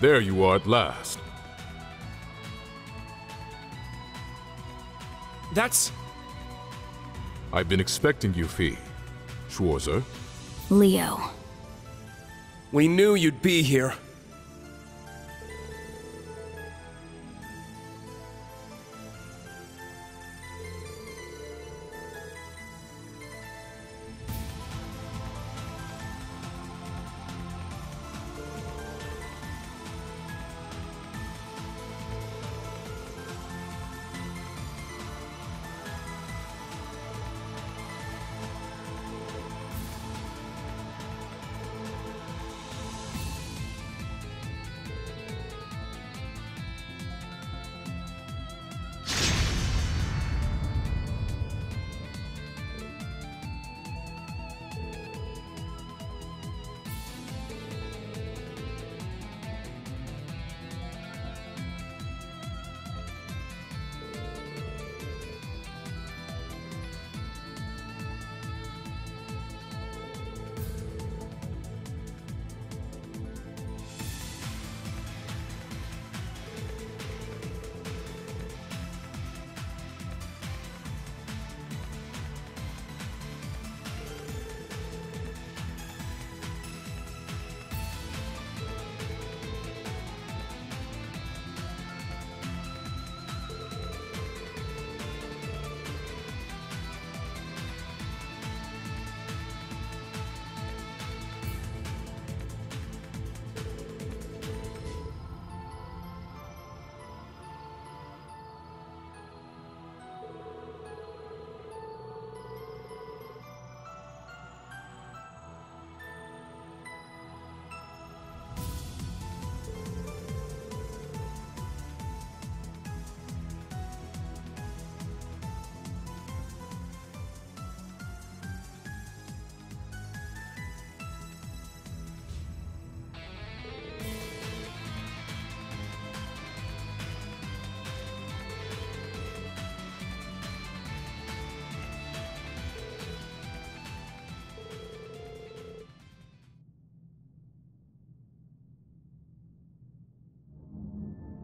There you are at last. That's... I've been expecting you, Fie. Schwarzer. Leo. We knew you'd be here.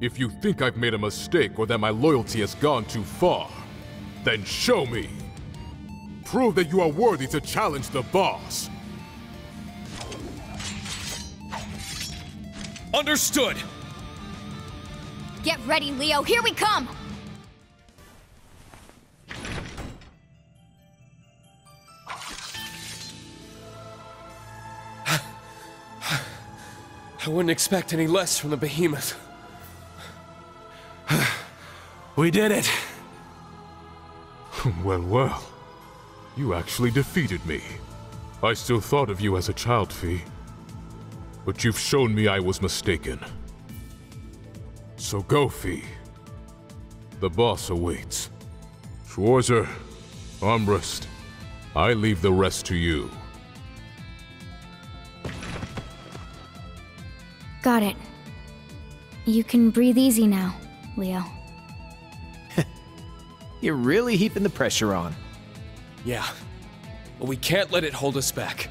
If you think I've made a mistake or that my loyalty has gone too far, then show me. Prove that you are worthy to challenge the boss. Understood! Get ready, Leo. Here we come! I wouldn't expect any less from the behemoth. We did it! well, well. You actually defeated me. I still thought of you as a child, Fie. But you've shown me I was mistaken. So go, Fie. The boss awaits. Schwarzer, Armbrust, I leave the rest to you. Got it. You can breathe easy now, Leo. You're really heaping the pressure on. Yeah. But we can't let it hold us back.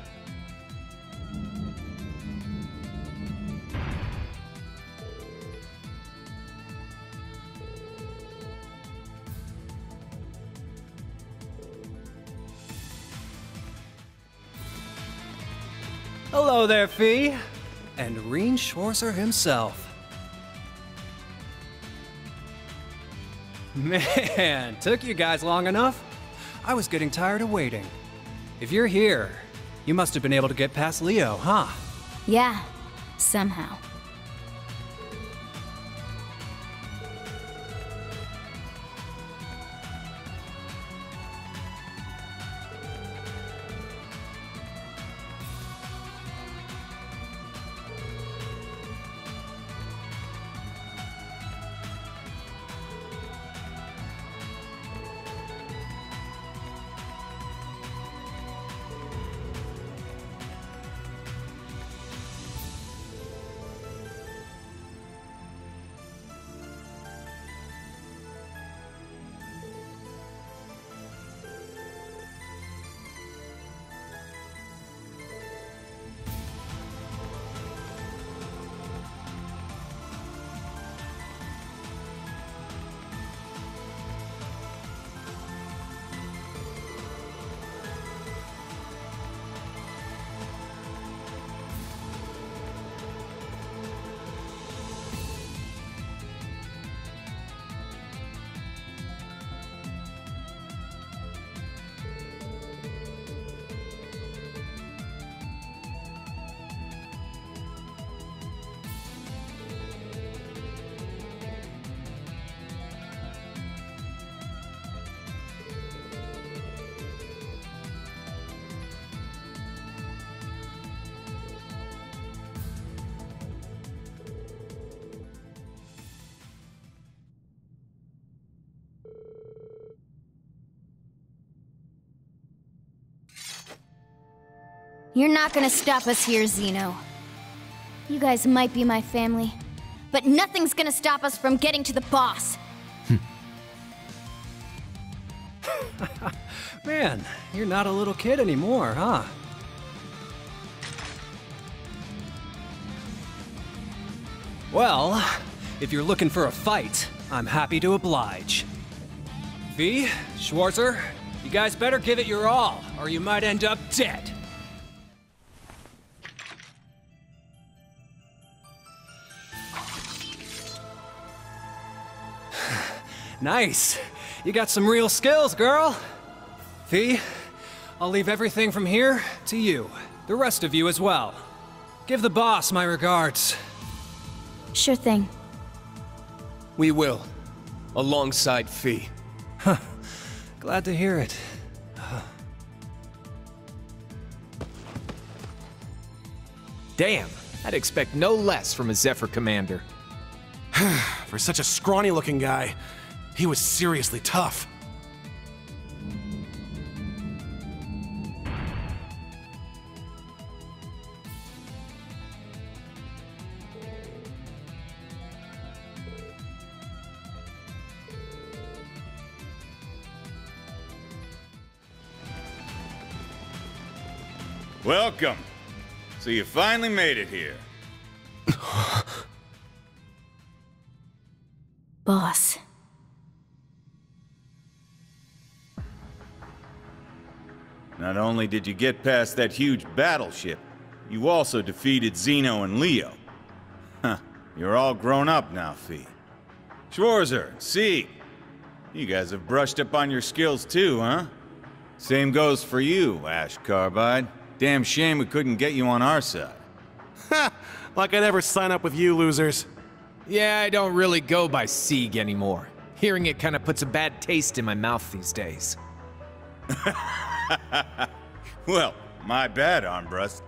Hello there, Fie. And Rean Schwarzer himself. Man, took you guys long enough? I was getting tired of waiting. If you're here, you must have been able to get past Leo, huh? Yeah, somehow. You're not gonna stop us here, Xeno. You guys might be my family, but nothing's gonna stop us from getting to the boss. Man, you're not a little kid anymore, huh? Well, if you're looking for a fight, I'm happy to oblige. Fie, Schwarzer, you guys better give it your all, or you might end up dead. Nice. You got some real skills, girl. Fie, I'll leave everything from here to you. The rest of you as well. Give the boss my regards. Sure thing. We will. Alongside Fie. Huh. Glad to hear it. Damn, I'd expect no less from a Zephyr commander. For such a scrawny looking guy, he was seriously tough. Welcome. So you finally made it here. Boss. Not only did you get past that huge battleship, you also defeated Xeno and Leo. Huh, you're all grown up now, Fie. Schwarzer, Sieg, you guys have brushed up on your skills too, huh? Same goes for you, Ash Carbide. Damn shame we couldn't get you on our side. Ha! Like I'd ever sign up with you losers. Yeah, I don't really go by Sieg anymore. Hearing it kind of puts a bad taste in my mouth these days. Well, my bad, Armbrust.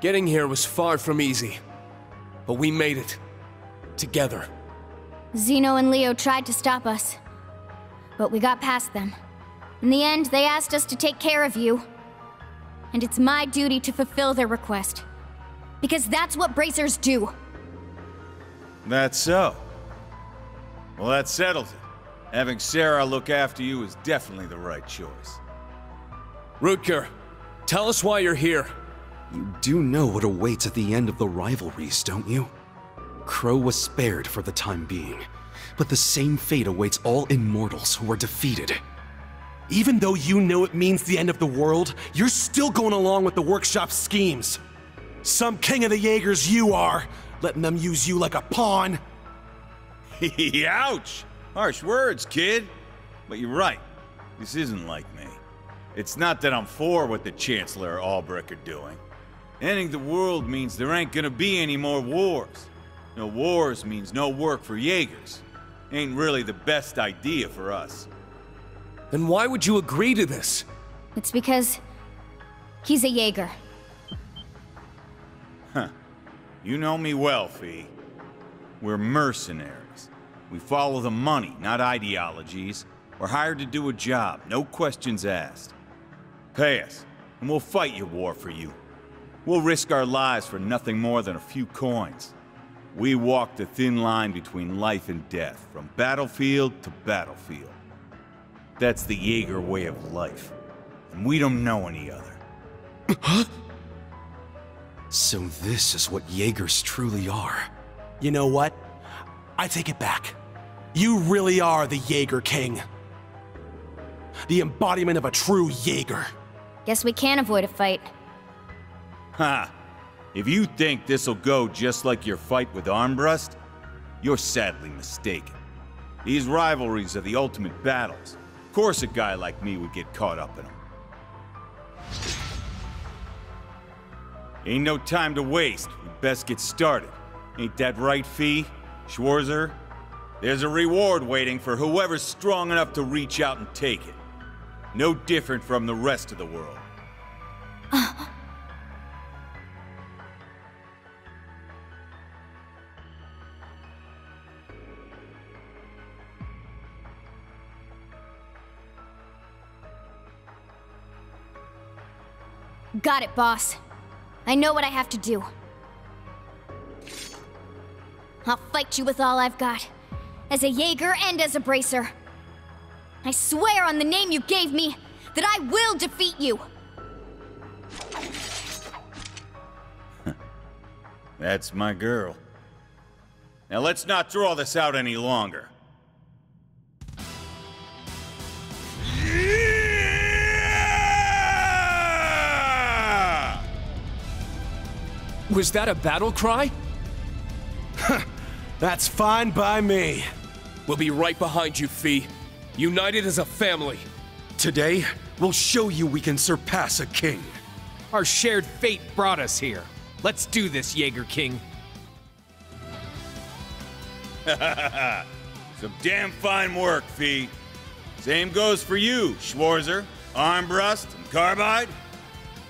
Getting here was far from easy. But we made it. Together. Xeno and Leo tried to stop us, but we got past them. In the end, they asked us to take care of you. And it's my duty to fulfill their request. Because that's what bracers do. That's so. Well, that settles it. Having Sara look after you is definitely the right choice. Rutger, tell us why you're here. You do know what awaits at the end of the rivalries, don't you? Crow was spared for the time being, but the same fate awaits all immortals who are defeated. Even though you know it means the end of the world, you're still going along with the workshop's schemes. Some king of the Jaegers you are, letting them use you like a pawn. Ouch! Harsh words, kid. But you're right. This isn't like me. It's not that I'm for what the Chancellor or Albrecht are doing. Ending the world means there ain't gonna be any more wars. No wars means no work for Jaegers. Ain't really the best idea for us. Then why would you agree to this? It's because he's a Jaeger. Huh. You know me well, Fie. We're mercenaries. We follow the money, not ideologies. We're hired to do a job, no questions asked. Pay us, and we'll fight your war for you. We'll risk our lives for nothing more than a few coins. We walk the thin line between life and death, from battlefield to battlefield. That's the Jaeger way of life, and we don't know any other. Huh? So this is what Jaegers truly are. You know what? I take it back. You really are the Jaeger King. The embodiment of a true Jaeger. Guess we can't avoid a fight. Ha! If you think this'll go just like your fight with Armbrust, you're sadly mistaken. These rivalries are the ultimate battles. Of course a guy like me would get caught up in them. Ain't no time to waste. We best get started. Ain't that right, Fie? Schwarzer? There's a reward waiting for whoever's strong enough to reach out and take it. No different from the rest of the world. Uh. Got it, boss. I know what I have to do. I'll fight you with all I've got. As a Jaeger and as a Bracer. I swear on the name you gave me that I will defeat you! That's my girl. Now let's not draw this out any longer. Yeah! Was that a battle cry? That's fine by me. We'll be right behind you, Fie. United as a family. Today, we'll show you we can surpass a king. Our shared fate brought us here. Let's do this, Jaeger King. Some damn fine work, Fie. Same goes for you, Schwarzer, Armbrust, and Carbide.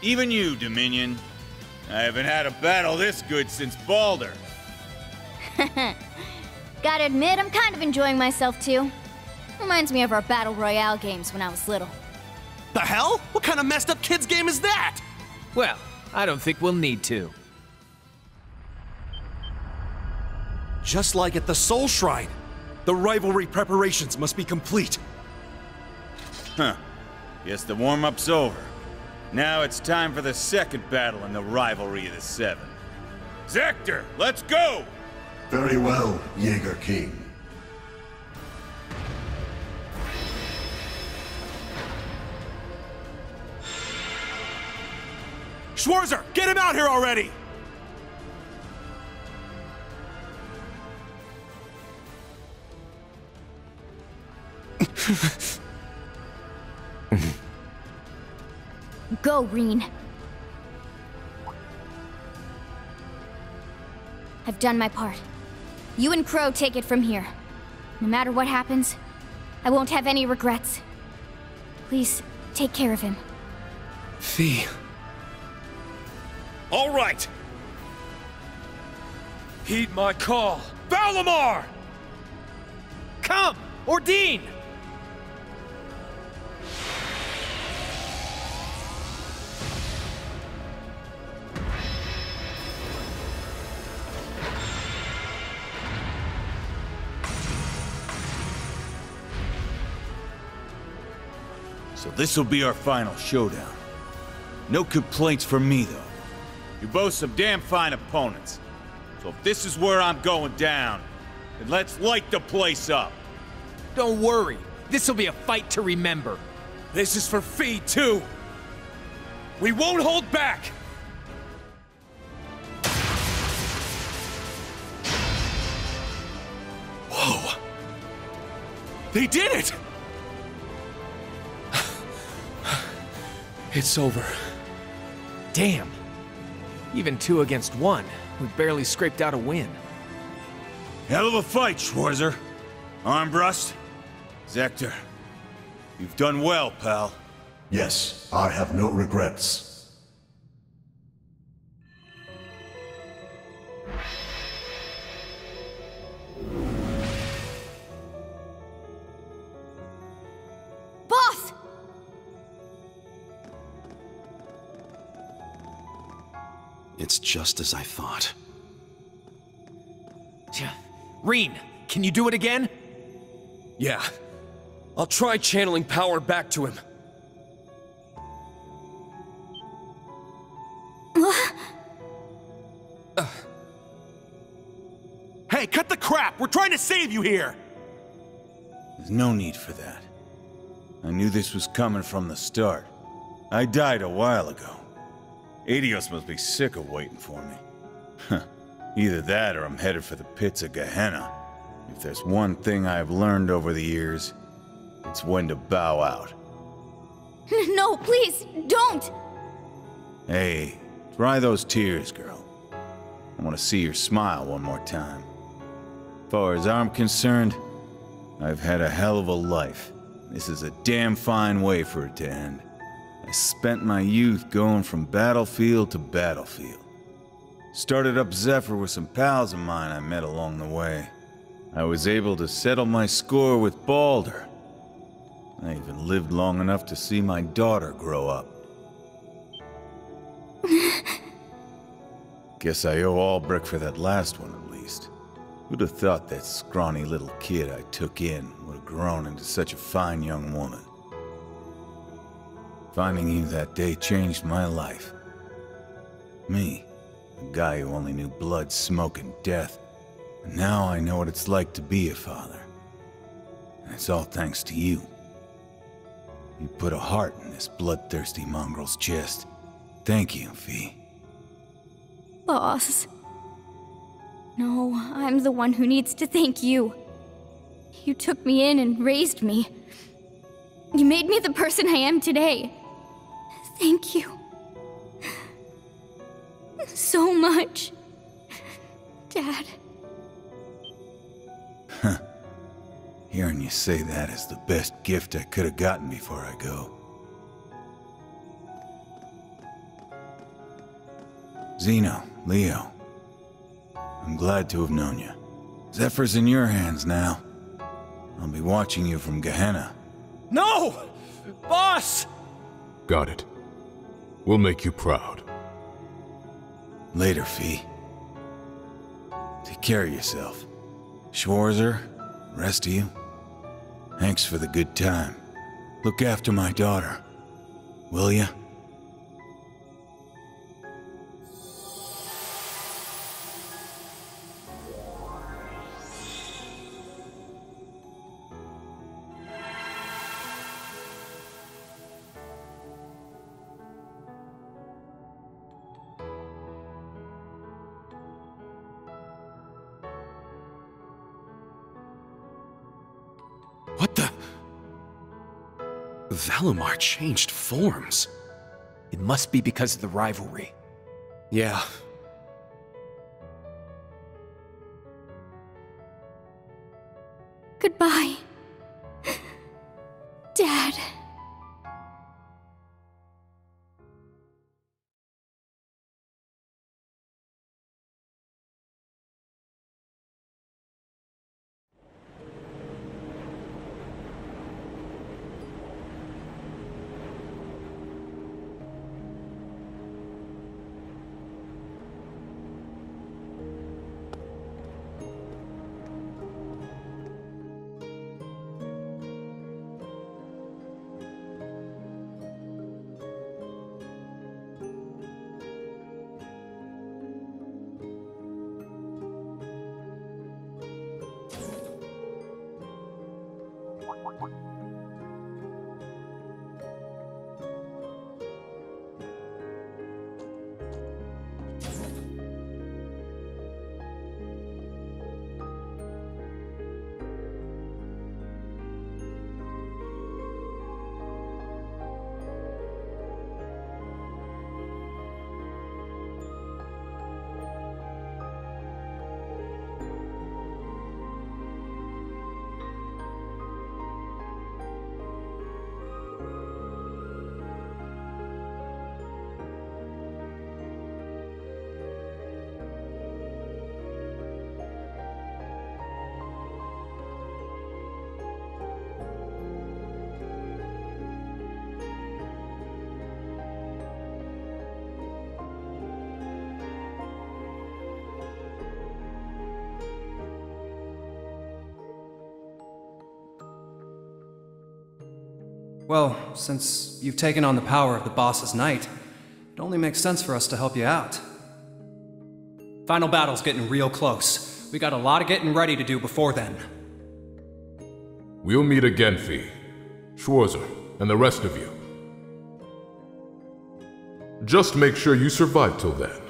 Even you, Dominion. I haven't had a battle this good since Baldur. Gotta admit, I'm kind of enjoying myself too. Reminds me of our Battle Royale games when I was little. The hell? What kind of messed up kids game is that? Well, I don't think we'll need to. Just like at the Soul Shrine, the rivalry preparations must be complete. Huh. Guess the warm-up's over. Now it's time for the second battle in the rivalry of the Seven. Zector, let's go! Very well, Jaeger King. Schwarzer, get him out here already! Go, Rean. I've done my part. You and Crow take it from here. No matter what happens, I won't have any regrets. Please, take care of him. Fie. All right. Heed my call. Valimar! Come! Ordine! So this'll be our final showdown. No complaints from me, though. You're both some damn fine opponents. So if this is where I'm going down, then let's light the place up. Don't worry. This'll be a fight to remember. This is for Fie, too. We won't hold back. Whoa. They did it! It's over. Damn. Even two against one, we barely scraped out a win. Hell of a fight, Schwarzer. Armbrust, Zector. You've done well, pal. Yes, I have no regrets. It's just as I thought. Tja. Rean, can you do it again? Yeah. I'll try channeling power back to him. Hey, cut the crap! We're trying to save you here! There's no need for that. I knew this was coming from the start. I died a while ago. Adios must be sick of waiting for me. Huh. Either that or I'm headed for the pits of Gehenna. If there's one thing I've learned over the years, it's when to bow out. No, please, don't! Hey, dry those tears, girl. I want to see your smile one more time. Far as I'm concerned, I've had a hell of a life. This is a damn fine way for it to end. I spent my youth going from battlefield to battlefield. Started up Zephyr with some pals of mine I met along the way. I was able to settle my score with Baldur. I even lived long enough to see my daughter grow up. Guess I owe Albrecht for that last one at least. Who'd have thought that scrawny little kid I took in would have grown into such a fine young woman? Finding you that day changed my life. Me, a guy who only knew blood, smoke, and death. And now I know what it's like to be a father. And it's all thanks to you. You put a heart in this bloodthirsty mongrel's chest. Thank you, Fie. Boss. No, I'm the one who needs to thank you. You took me in and raised me. You made me the person I am today. Thank you. So much. Dad. Huh. Hearing you say that is the best gift I could have gotten before I go. Xeno, Leo. I'm glad to have known you. Zephyr's in your hands now. I'll be watching you from Gehenna. No! Boss! Got it. We'll make you proud. Later, Fie. Take care of yourself. Schwarzer, rest of you. Thanks for the good time. Look after my daughter. Will ya? Valimar changed forms. It must be because of the rivalry. Yeah. Well, since you've taken on the power of the boss's knight, it only makes sense for us to help you out. Final battle's getting real close. We got a lot of getting ready to do before then. We'll meet again, Fie. Schwarzer, and the rest of you. Just make sure you survive till then.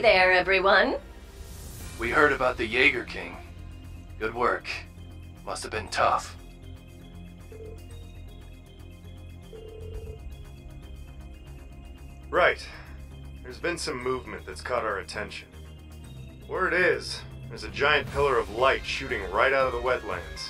Hey there, everyone. We heard about the Jaeger King. Good work. Must have been tough. Right. There's been some movement that's caught our attention. Where it is, there's a giant pillar of light shooting right out of the wetlands.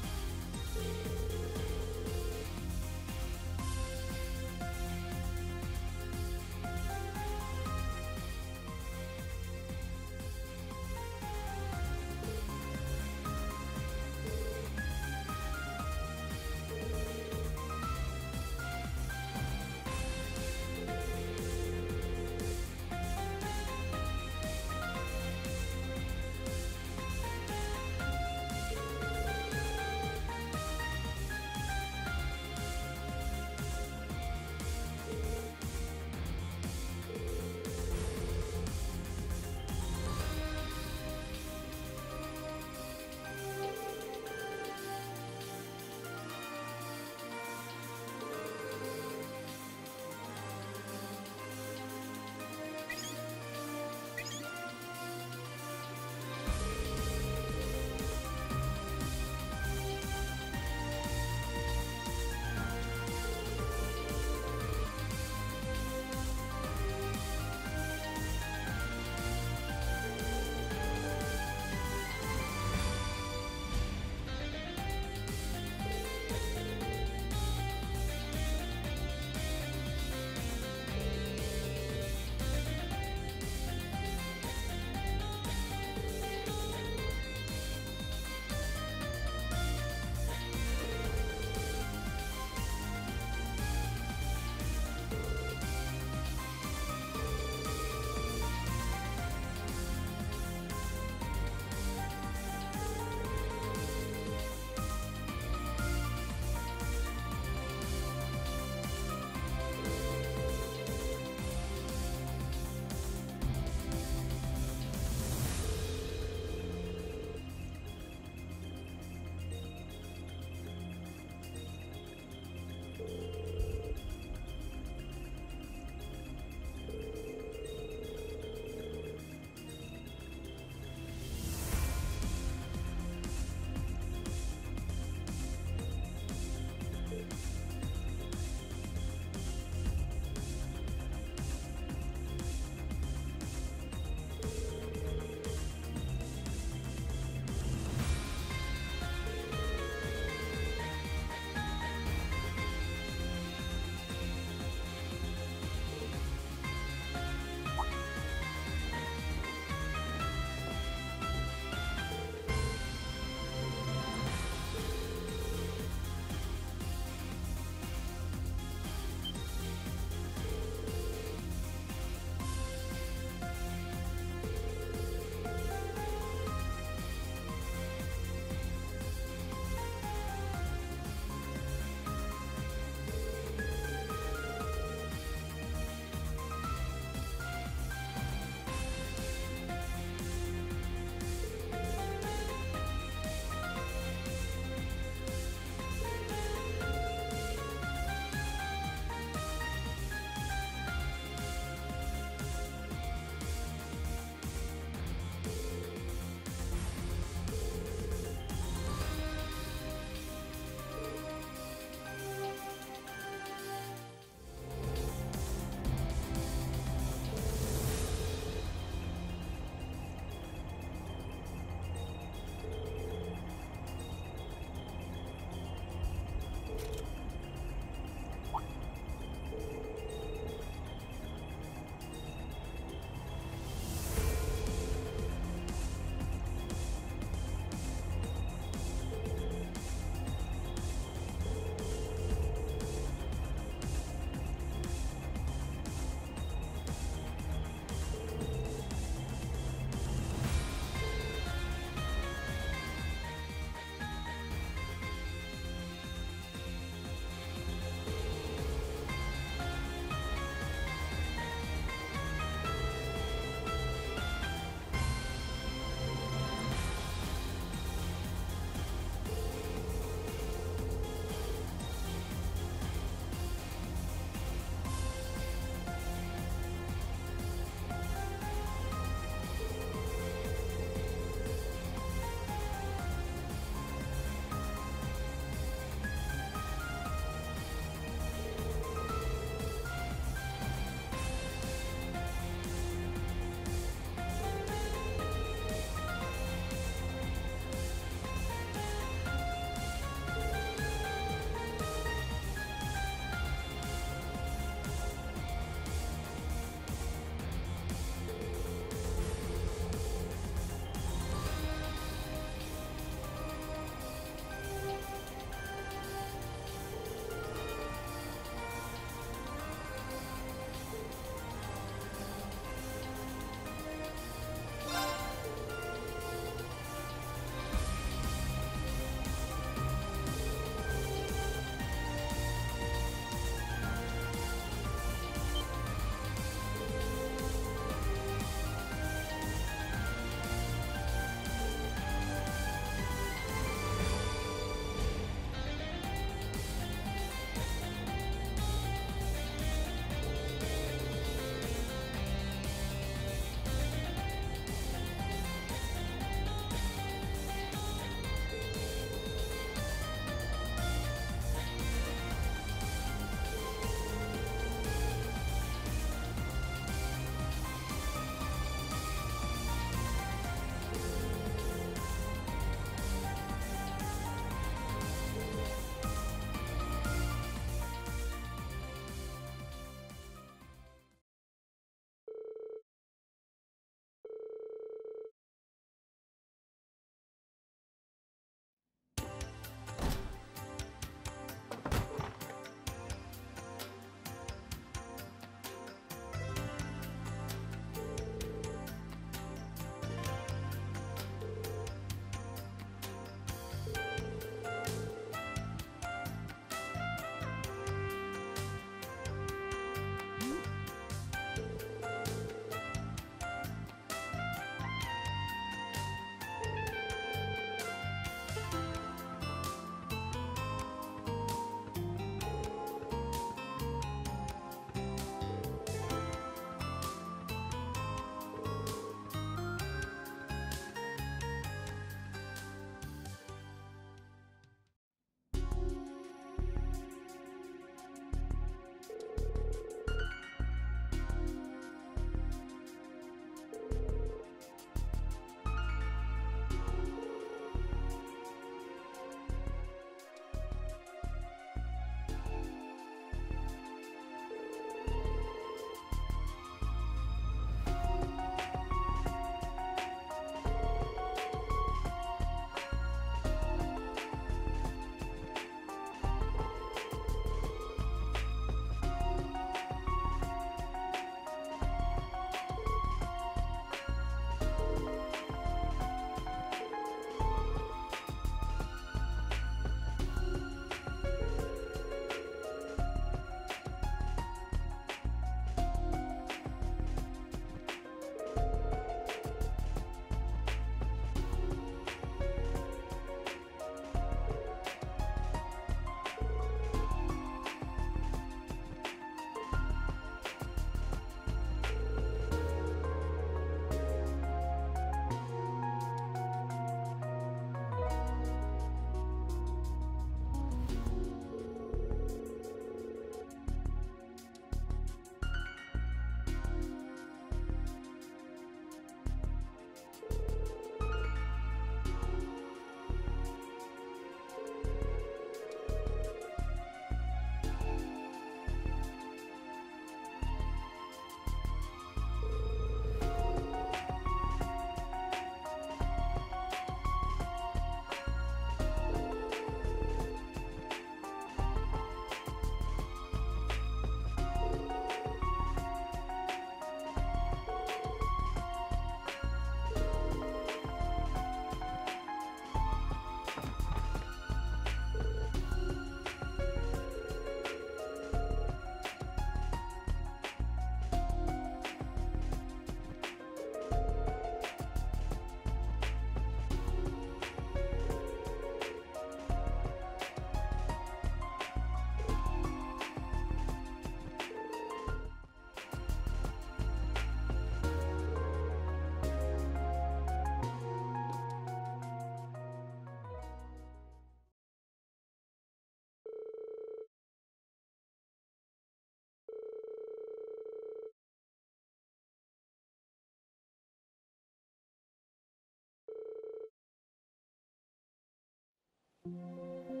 Música